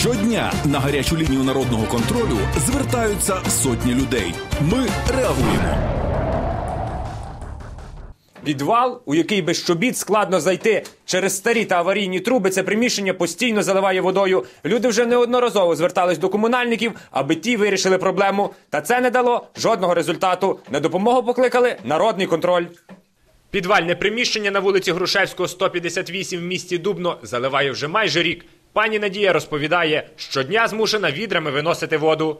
Щодня на гарячу лінію народного контролю звертаються сотні людей. Ми реагуємо. Підвал, у який без щобіт складно зайти через старі та аварійні труби, це приміщення постійно заливає водою. Люди вже неодноразово звертались до комунальників, аби ті вирішили проблему. Та це не дало жодного результату. На допомогу покликали народний контроль. Підвальне приміщення на вулиці Грушевського, 158 в місті Дубно заливає вже майже рік. Пані Надія розповідає, щодня змушена відрами виносити воду.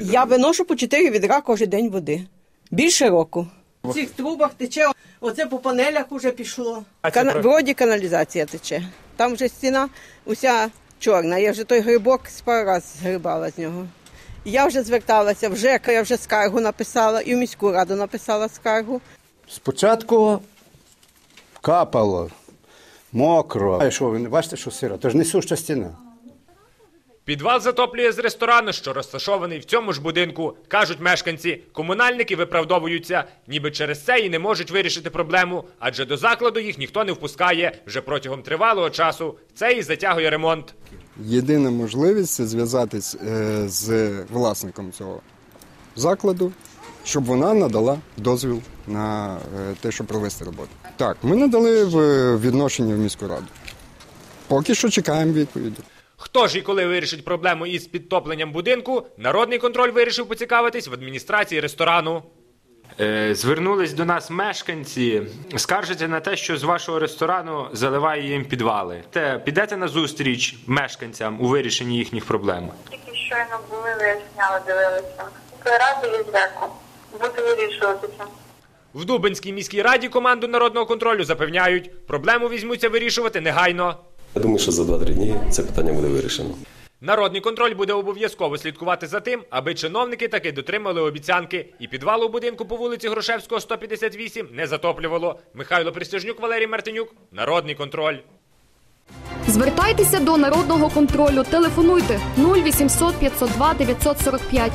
Я виношу по 4 відра кожен день води. Більше року. В цих трубах тече, оце по панелях уже пішло. Кана... Вроді каналізація тече. Там вже стіна уся чорна. Я вже той грибок з пару раз згрибала з нього. Я вже зверталася в ЖЕК, я вже скаргу написала, і в міську раду написала скаргу. Спочатку капало, мокро. А що ви не бачите, що сира? Тож несуща стіна. Підвал затоплює з ресторану, що розташований в цьому ж будинку. Кажуть мешканці, комунальники виправдовуються, ніби через це і не можуть вирішити проблему, адже до закладу їх ніхто не впускає вже протягом тривалого часу. Це і затягує ремонт. Єдина можливість це зв'язатись е, з власником цього закладу, щоб вона надала дозвіл на е, те, щоб провести роботу. Так, ми надали в е, відношення в міську раду. Поки що чекаємо відповіді. Хто ж і коли вирішить проблему із підтопленням будинку, народний контроль вирішив поцікавитись в адміністрації ресторану. Е, Звернулись до нас мешканці, скаржаться на те, що з вашого ресторану заливає їм підвали. Те підете на зустріч мешканцям у вирішенні їхніх проблем. Тільки щойно були, виясняли, дивилися. Ради і зреку. Буду вирішуватися. В Дубинській міській раді команду народного контролю запевняють, проблему візьмуться вирішувати негайно. Я думаю, що за 2-3 дні це питання буде вирішено. Народний контроль буде обов'язково слідкувати за тим, аби чиновники таки дотримали обіцянки і підвалу будинку по вулиці Грушевського, 158 не затоплювало. Михайло Пристяжнюк, Валерій Мартинюк. Народний контроль. Звертайтеся до народного контролю. Телефонуйте 0800 502 945